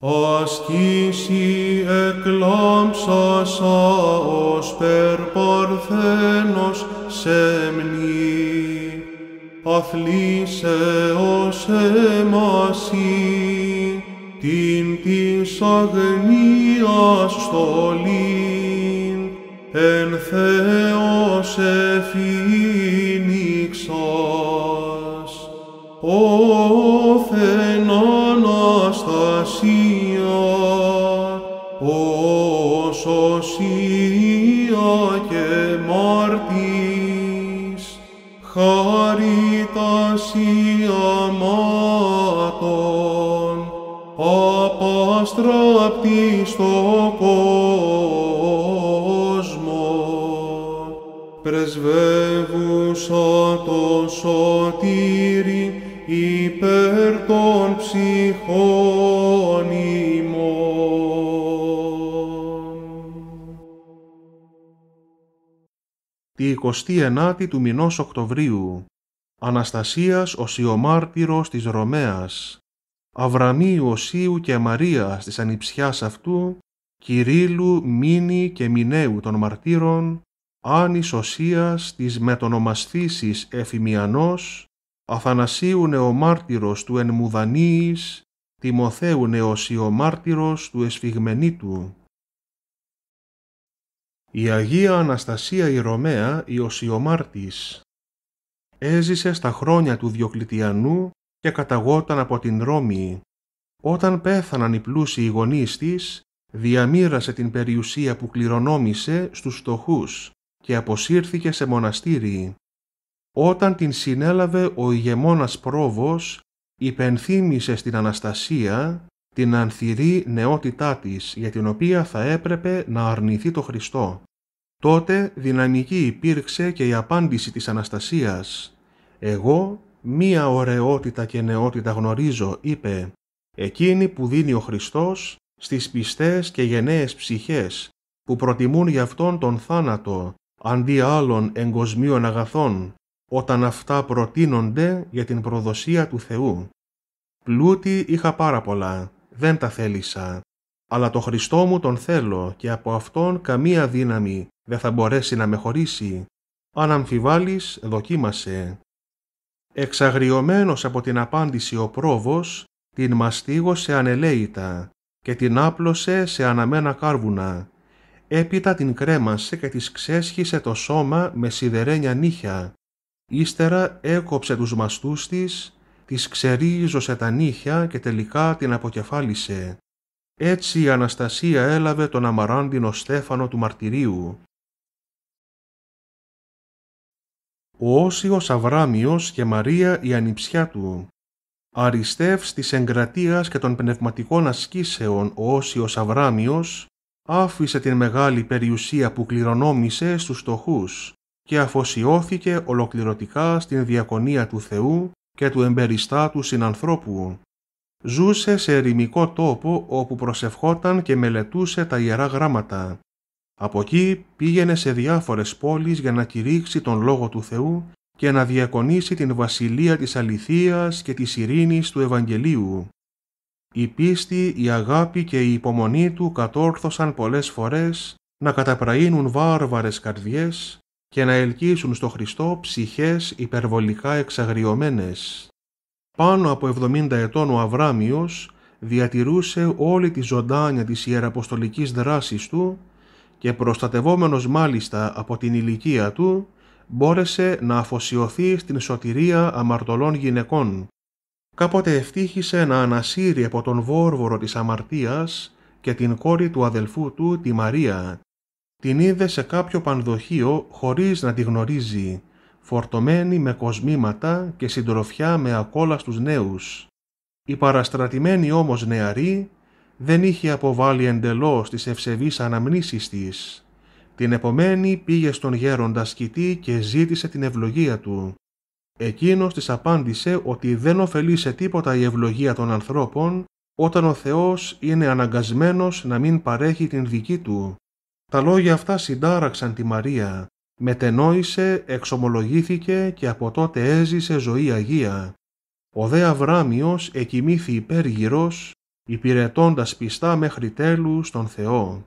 ασκήσει εκλάμψασα ως περπαρθένος σεμνή, αθλήσεως εμασί, την της αγνίας στολήν, εν Θεός εφήνιξας, Αναστασία, ως οσία και μάρτης, χαριτασία μάτων, απαστραπτή στο κόσμο, πρεσβεύουσα το σωτήρι υπέρ των ψυχών Τη 29η του μηνός Οκτωβρίου, Αναστασίας ο Σιωμάρτυρος της Ρωμαίας, Αβραμίου Οσίου και Μαρίας της ανιψιάς αυτού, Κυρίλου, Μίνη και Μινέου των μαρτύρων, Άνης Οσίας της μετονομασθήσης Εφημιανός, Αθανασίου νεομάρτυρος του Ενμουδανίης, Τιμοθέου νεοσιομάρτυρος του Εσφιγμενίτου. Η Αγία Αναστασία η Ρωμαία, η Οσιομάρτης, έζησε στα χρόνια του Διοκλητιανού και καταγόταν από την Ρώμη. Όταν πέθαναν οι πλούσιοι γονείς της, διαμήρασε την περιουσία που κληρονόμησε στους φτωχούς και αποσύρθηκε σε μοναστήρι. Όταν την συνέλαβε ο ηγεμόνας πρόβος, υπενθύμησε στην Αναστασία την ανθυρή νεότητά της για την οποία θα έπρεπε να αρνηθεί το Χριστό. Τότε δυναμική υπήρξε και η απάντηση της Αναστασίας. «Εγώ μία ωραιότητα και νεότητα γνωρίζω», είπε, «εκείνη που δίνει ο Χριστός στις πιστές και γενναίες ψυχές που προτιμούν για Αυτόν τον θάνατο αντί άλλων εγκοσμίων αγαθών όταν αυτά προτείνονται για την προδοσία του Θεού. Πλούτη είχα πάρα πολλά, δεν τα θέλησα, αλλά το Χριστό μου τον θέλω και από Αυτόν καμία δύναμη δεν θα μπορέσει να με χωρίσει. Αν αμφιβάλλεις, δοκίμασε. Εξαγριωμένος από την απάντηση ο πρόβος, την μαστίγωσε ανελαίητα και την άπλωσε σε αναμένα κάρβουνα. Έπειτα την κρέμασε και της ξέσχισε το σώμα με σιδερένια νύχια. Ύστερα έκοψε τους μαστούς της, της ξερίζωσε τα νύχια και τελικά την αποκεφάλισε. Έτσι η Αναστασία έλαβε τον αμαράντινο στέφανο του μαρτυρίου. Ο Όσιος Αβράμιος και Μαρία η ανιψιά του. Αριστεύς της εγκρατείας και των πνευματικών ασκήσεων ο Όσιος Αβράμιος άφησε την μεγάλη περιουσία που κληρονόμησε στους στοχούς και αφοσιώθηκε ολοκληρωτικά στην διακονία του Θεού και του εμπεριστάτου συνανθρώπου. Ζούσε σε ερημικό τόπο όπου προσευχόταν και μελετούσε τα Ιερά Γράμματα. Από εκεί πήγαινε σε διάφορες πόλεις για να κηρύξει τον Λόγο του Θεού και να διακονήσει την βασιλεία της αληθείας και της ειρήνης του Ευαγγελίου. Η πίστη, η αγάπη και η υπομονή του κατόρθωσαν πολλές φορές να καταπραίνουν βάρβαρες καρδιές και να ελκύσουν στο Χριστό ψυχές υπερβολικά εξαγριωμένες. Πάνω από 70 ετών ο Αβράμιος διατηρούσε όλη τη ζωντάνια της ιεραποστολικής δράσης του και προστατευόμενος μάλιστα από την ηλικία του, μπόρεσε να αφοσιωθεί στην σωτηρία αμαρτωλών γυναικών. Κάποτε ευτύχησε να ανασύρει από τον βόρβορο της αμαρτίας και την κόρη του αδελφού του, τη Μαρία. Την είδε σε κάποιο πανδοχείο χωρίς να τη γνωρίζει, φορτωμένη με κοσμήματα και συντροφιά με ακόλαστους νέους. Η παραστρατημένη όμως νεαρή δεν είχε αποβάλει εντελώς τις ευσεβείς αναμνήσεις της. Την επομένη πήγε στον γέροντα σκητή και ζήτησε την ευλογία του. Εκείνος της απάντησε ότι δεν ωφελεί σε τίποτα η ευλογία των ανθρώπων όταν ο Θεός είναι αναγκασμένος να μην παρέχει την δική του. Τα λόγια αυτά συντάραξαν τη Μαρία. Μετενόησε, εξομολογήθηκε και από τότε έζησε ζωή Αγία. Ο δε Αβράμιος εκοιμήθη υπέργυρος υπηρετώντας πιστά μέχρι τέλους τον Θεό.